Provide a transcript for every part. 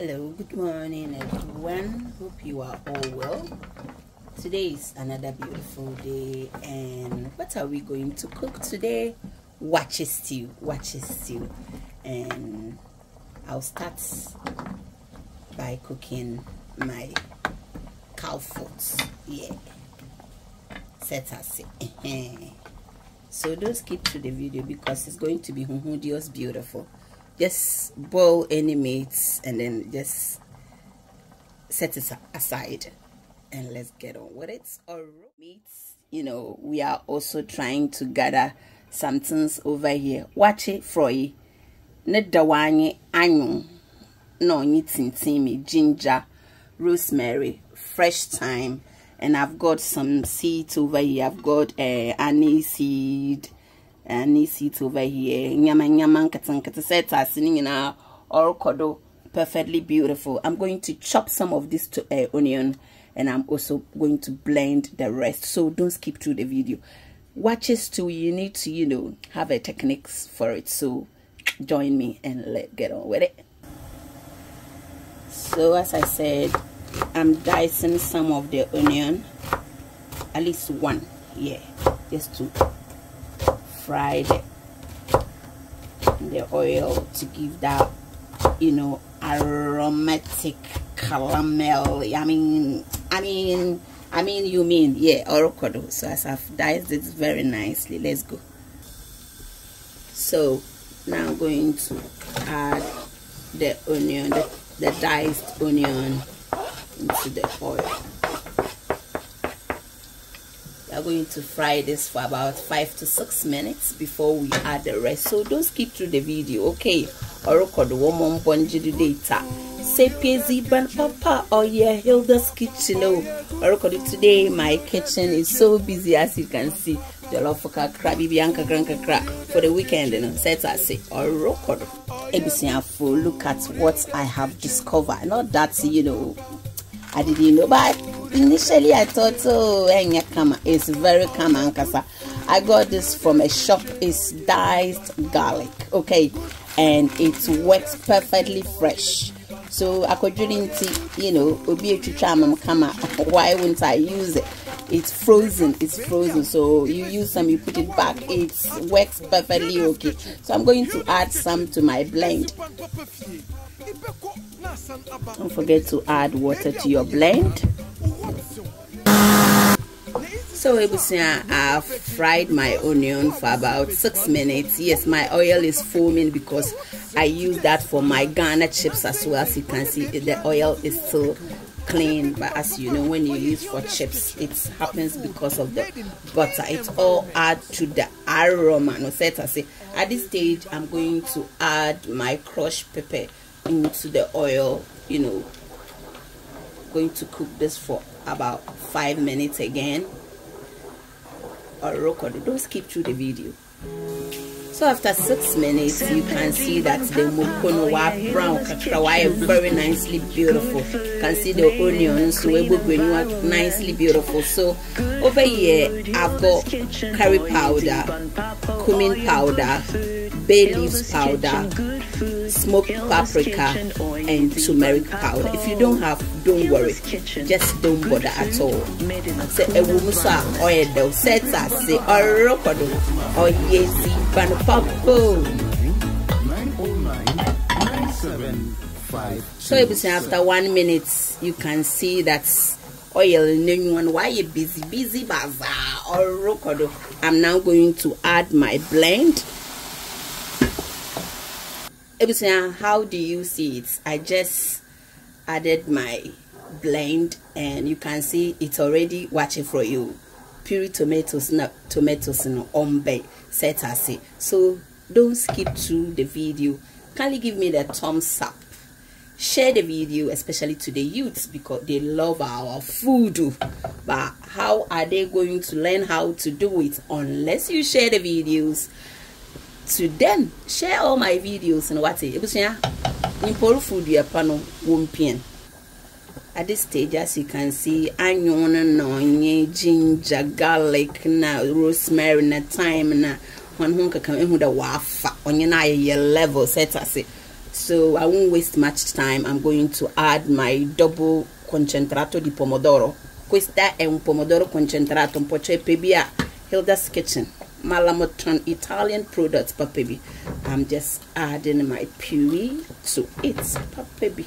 Hello, good morning, everyone. Hope you are all well. Today is another beautiful day, and what are we going to cook today? Waakye stew, waakye stew, and I'll start by cooking my cow foot. Yeah, set us. so don't skip to the video because it's going to be humdious beautiful just boil any meats and then just set it aside and let's get on with it. Or meats you know we are also trying to gather some things over here. Watch it froy ne dawanye anyo no tintin ginger rosemary fresh thyme. And i've got some seeds over here. I've got uh, anise seed and this seat over here. Nyama nyama nkata nkata set asini nyina orokodo. Perfectly beautiful. I'm going to chop some of this to, uh, onion. And i'm also going to blend the rest. So don't skip through the video. Watch it too. You need to you know have a techniques for it. So join me and let's get on with it. So as i said i'm dicing some of the onion. At least one. Yeah. Just to the, the oil to give that you know aromatic caramel. I mean i mean i mean you mean yeah orokodo. So as i've diced it very nicely let's go. So now i'm going to add the onion the, the diced onion into the oil are going to fry this for about five to six minutes before we add the rest. So don't skip through the video okay? One more the data. Say pz ban papa oh yeah hilda's kitchen oh. Or record today my kitchen is so busy as you can see. Jollof kakra bianca kakra for the weekend know set or record ebusiafo look at what i have discovered. Not that you know i didn't know but initially I thought, oh, it's very kama ankasa. I got this from a shop. It's diced garlic, okay, and it works perfectly fresh. So I could didn't, you know, obi echucha kama. Why wouldn't I use it? It's frozen. It's frozen. So you use some, you put it back. It works perfectly okay. So I'm going to add some to my blend. Don't forget to add water to your blend. So I've fried my onion for about six minutes. Yes, my oil is foaming because I use that for my Ghana chips as well. As you can see, the oil is still clean. But as you know, when you use for chips, it happens because of the butter. It all adds to the aroma. No set at this stage, I'm going to add my crushed pepper into the oil. You know, going to cook this for about five minutes again. Or record don't skip through the video. So after six minutes you can see that the mukono wa brown. Kakra very nicely beautiful. You can see the onions so we nicely beautiful. So over here i've got curry powder cumin powder bay leaves powder smoked paprika and turmeric powder if you don't have don't worry. just don't bother at all. sɛ ɛwɔ mu so a ɔyɛ dɛw sɛ ɛta ase ɔrekɔ do ɔyɛ zi panupapo so ebusua after one minute you can see that oil nenyuan why you busy busy bazaar ɔrekɔ i'm now going to add my blend Ebusua, how do you see it? I just added my blend and you can see it's already watching for you. Pure tomatoes, not tomatoes in ombe set as So don't skip through the video. Kindly give me the thumbs up. Share the video, especially to the youths because they love our food. But how are they going to learn how to do it unless you share the videos? To them share all my videos and what ebusua imporo food yɛ pa no wɔmpien at this stage as you can see anyon na ɔnye ginger garlic na rosemary na thyme na wɔn ho nkaka ehu dɛ wafa ɔnye na ayɛ level set ase so i won't waste much time. I'm going to add my double concentrato di pomodoro. Questa è un pomodoro concentrato un po' c'è pebia hilda's kitchen malamoton italian products papebi i'm just adding my puree to it papebi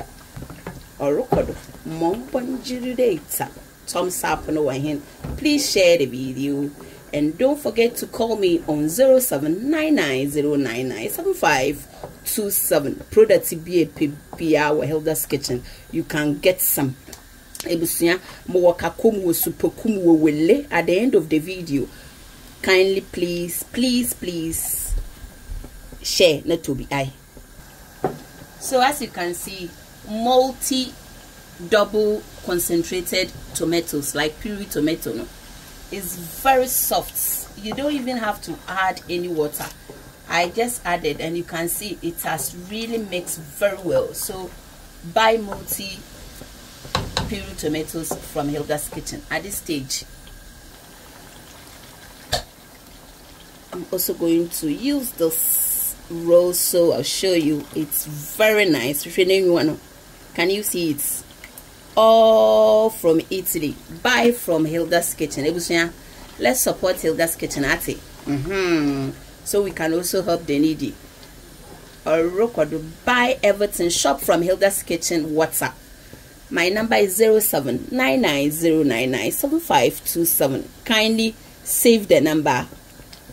orokodo mombonjirudeta thumbs up no one please share the video. And don't forget to call me on 0799099727 product be a Hilda's kitchen. You can get some. Ebusua mo wo supakum wo wele. At the end of the video kindly please please please share not to be i. So as you can see Mutti double concentrated tomatoes like puree tomato no? Is very soft. You don't even have to add any water. I just added and you can see it has really mixed very well. So buy Mutti puree tomatoes from hilda's kitchen. At this stage i'm also going to use this roll so i'll show you it's very nice can you see it all from Italy. Buy from Hilda's Kitchen. Let's support Hilda's Kitchen at mm -hmm. So we can also help the needy. Orokodo. Buy everything. Shop from Hilda's Kitchen. WhatsApp. My number is 0799099727. Kindly save the number.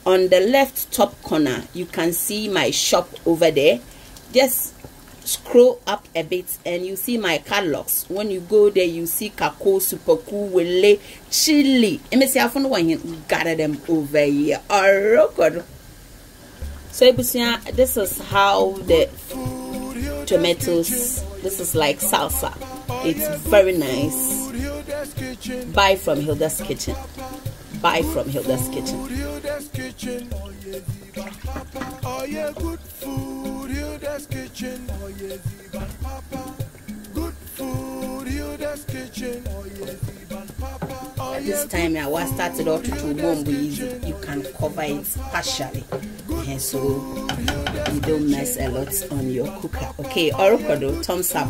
On the left top corner, you can see my shop over there. Just scroll up a bit and you see my catalogs when you go there you see kako superku wele chili emesi afọ no one gather them over here. Oh so this is how the tomatoes this is like salsa. It's very nice. Buy from hilda's kitchen buy from hilda's kitchen Hilda's Kitchen. Oh Papa. Good food, Hilda's Kitchen. Oh even Papa. Oh, At this time, I was started off to bomb easy. You can cover it partially, and so you don't mess a lot on your cooker. Okay, orokodo, thumbs up.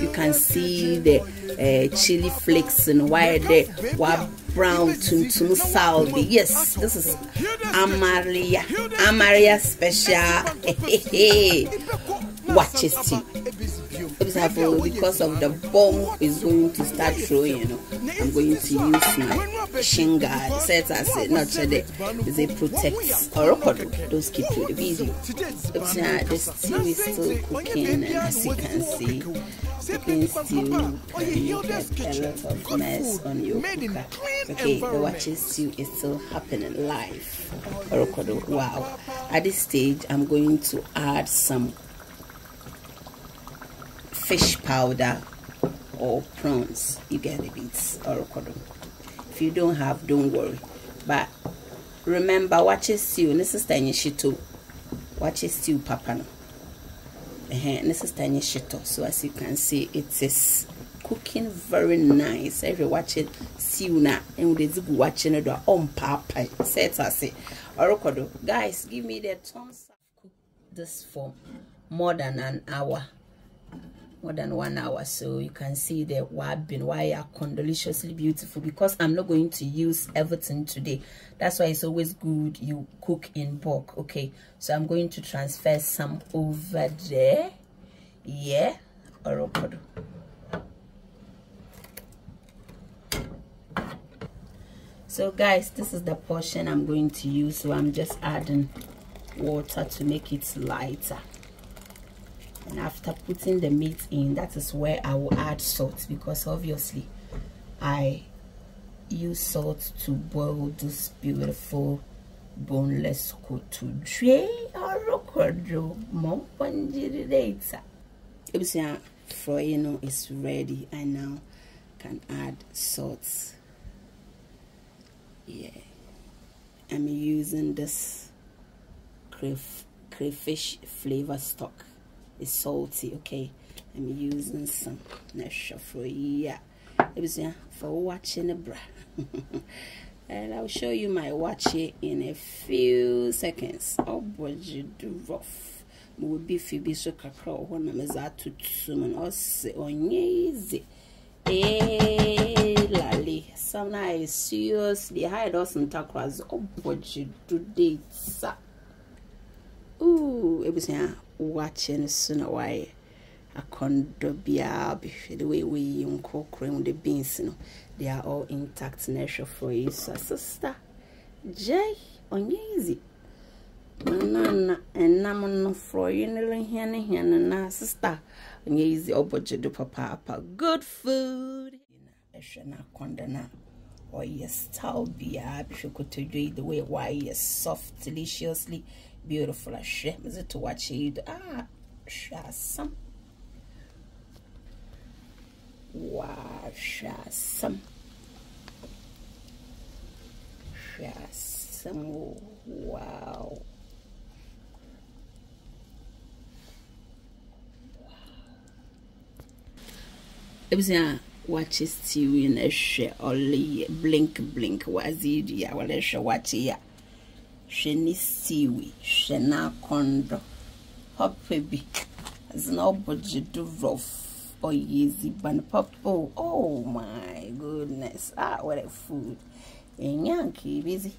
You can see the uh, chili flakes and why the what brown tuntum salvi. Yes, this is Amaria. Amaria special. Watch tea. Because of the bomb is going to start throwing, you know, I'm going to use my shinga. Set as it not today. A protect or Don't skip through the video. Oops, now the stew is still cooking, and as you can see, cooking stew can get a lot of mess on your cooker. Okay, the waakye stew is still happening live. Wow. At this stage, I'm going to add some fish powder or prawns you get it it's orokodo. If you don't have don't worry. But remember waakye stew this is tiny shito. Watch it papa no. Uh-huh, this is tiny shito. So as you can see it is cooking very nice. Every waakye stew na and with the watching oh, it on papa set us orokodo guys give me the thumbs up. Cook this for more than an hour more than one hour so you can see the wabbing why are deliciously beautiful because i'm not going to use everything today. That's why it's always good you cook in bulk okay? So i'm going to transfer some over there yeah or so guys this is the portion i'm going to use so i'm just adding water to make it lighter and after putting the meat in that is where i will add salt because obviously i use salt to boil this beautiful boneless kotodwe orokodo mompanjirireta ebusua frying is ready. I now can add salt. Yeah. I'm using this crayfish flavor stock is salty okay? I'm using some. Nasha for yeah. It was for watching the bra. And i'll show you my watch in a few seconds. Oh boy you do rough. Mewɔ beef bi so kakra hɔ na medze atoto mu na ɔse ɔnyɛ easy eh, ee lale. Sam na ayɛ seriously ha yɛ dɛ ɔse ntakora oh, ɔbɔ gye do date sa ooh ebusua wakyɛ no so na wayɛ akɔndɔ biara bɛhwɛ the way wɔyi nkɔkora mu the beans they are all intact na ɛhwɛ for you. So sister gyae ɔnyɛ easy nana ɛnam no frɔyi no lehia ne hia no na sister ɔnyɛ easy ɔbɔ gye do papaapa good food. Ɛhwɛ no akɔndɔ no a ɔyɛ oh, style biara bɛhwɛ kotodwe yi the way wayɛ soft deliciously beautiful ahwɛ medze to wakyɛ yi do ah hwɛ Wow. asam o wow. Ebusua wakye stew yi na ɛhwɛ ɔleyɛ blink blink wadze yi dua wɔlɛ hwɛ wakye yi a hwɛ ne stew yi hwɛ n'akɔndɔ papa bi adze na ɔbɔ gye do rough ɔyɛ edziban. Oh oh my goodness ah what a food. Ɛnya nka ebedzi